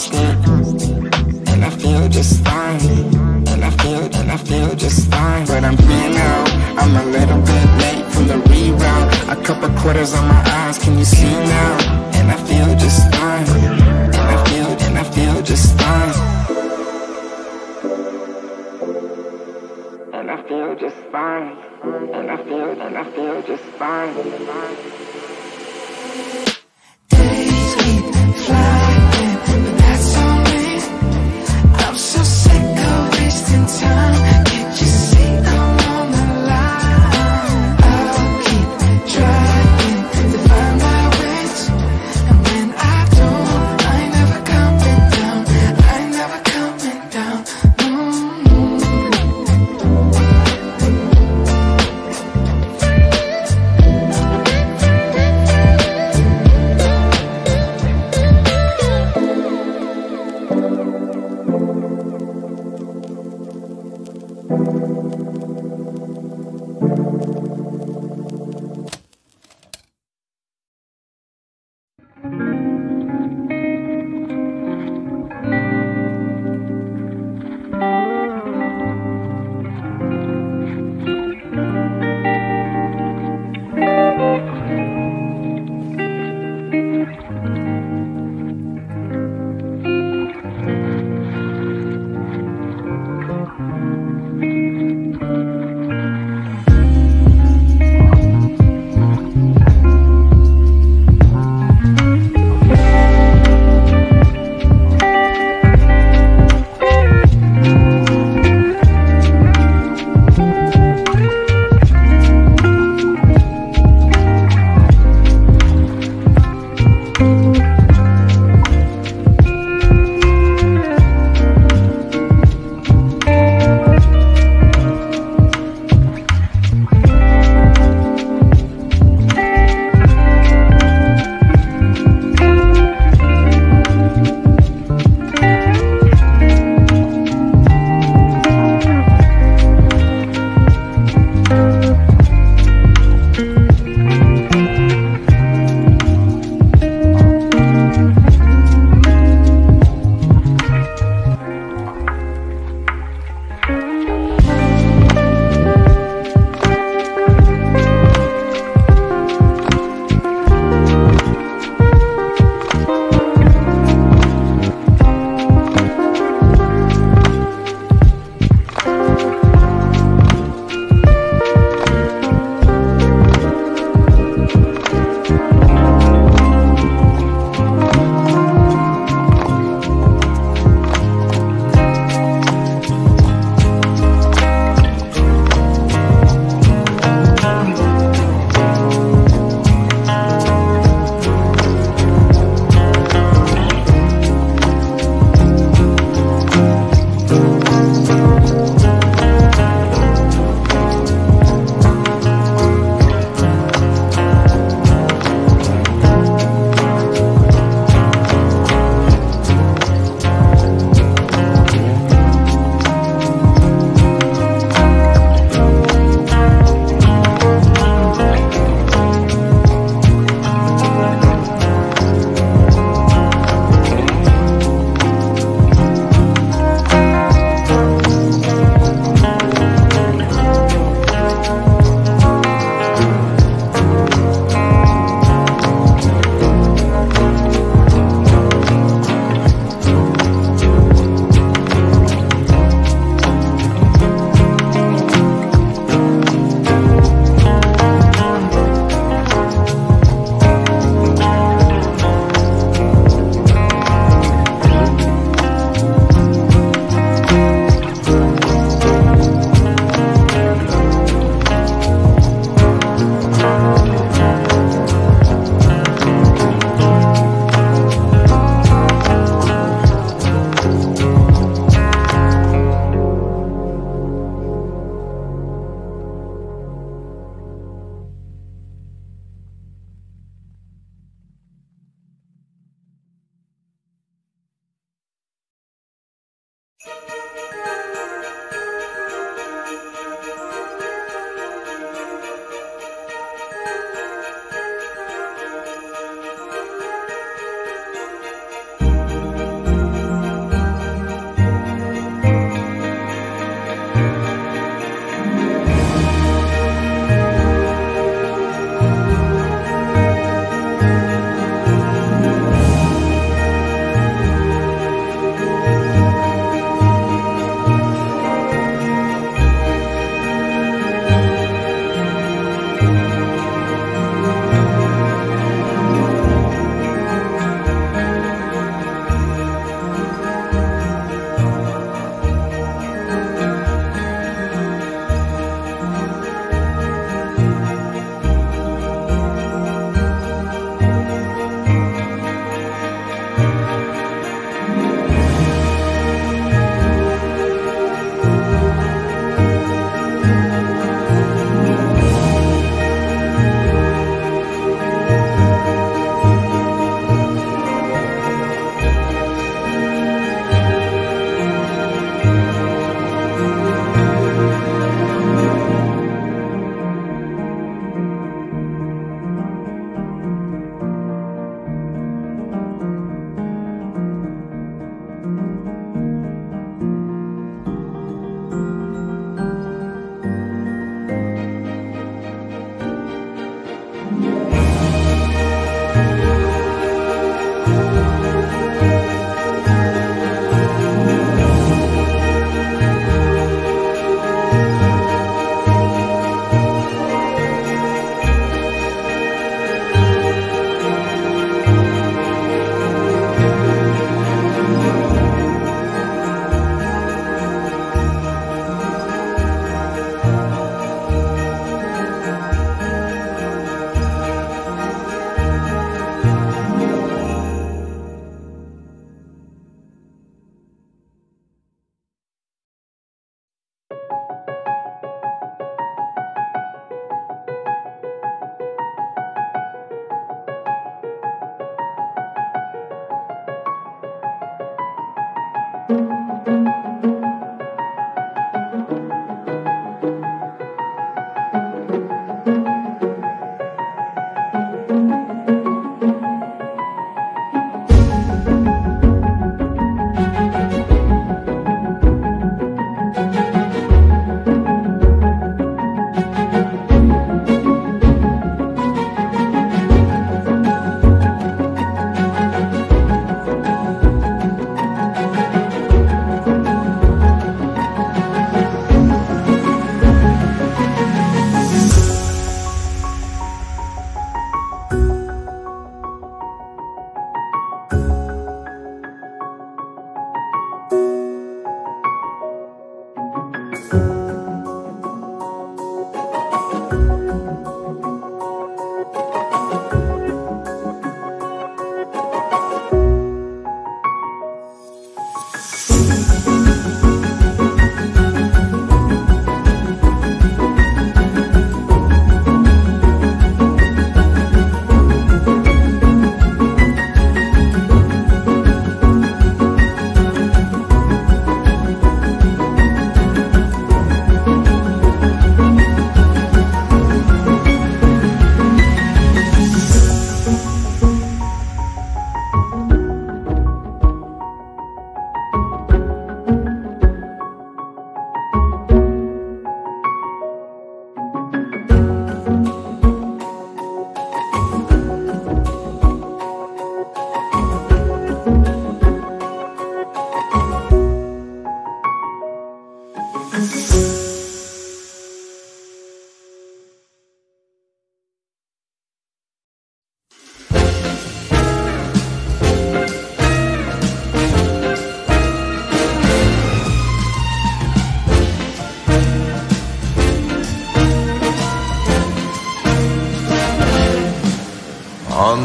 constant. And I feel just fine. And I feel, and I feel just fine. But I'm here now. I'm a little bit late from the reroute. A couple quarters on my eyes, can you see now? And I feel just fine. And I feel, and I feel just fine. And I feel just fine. And I feel, and I feel just fine.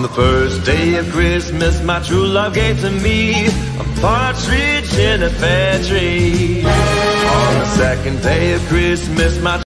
The first day of Christmas, my true love gave to me a partridge in a pear tree. On the second day of Christmas, my